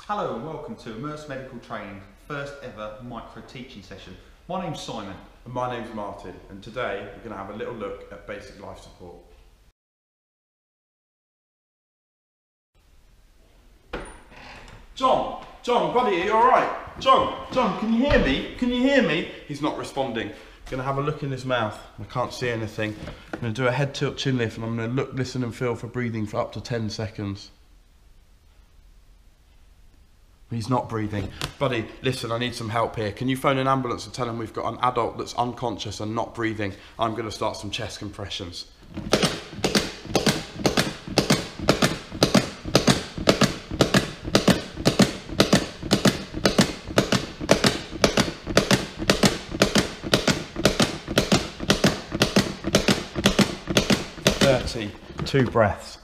Hello and welcome to Immerse Medical Training, first ever micro teaching session. My name's Simon. And my name's Martin, and today we're going to have a little look at basic life support. John, John, buddy, are you alright? John, John, can you hear me? Can you hear me? He's not responding. I'm Going to have a look in his mouth. I can't see anything. I'm going to do a head tilt chin lift and I'm going to look, listen and feel for breathing for up to 10 seconds. He's not breathing. Buddy, listen, I need some help here. Can you phone an ambulance and tell him we've got an adult that's unconscious and not breathing? I'm going to start some chest compressions. Thirty. Two breaths.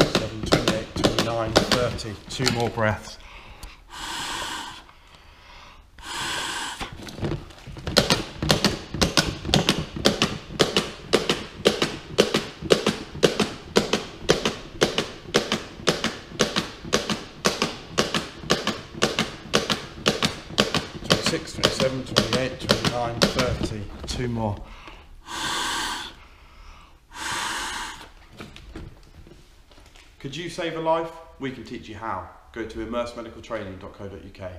Seven, 28, 29, 30. Two more breaths. Twenty-six, twenty-seven, twenty-eight, twenty-nine, thirty. Two more. Could you save a life? We can teach you how. Go to immersemedicaltraining.co.uk.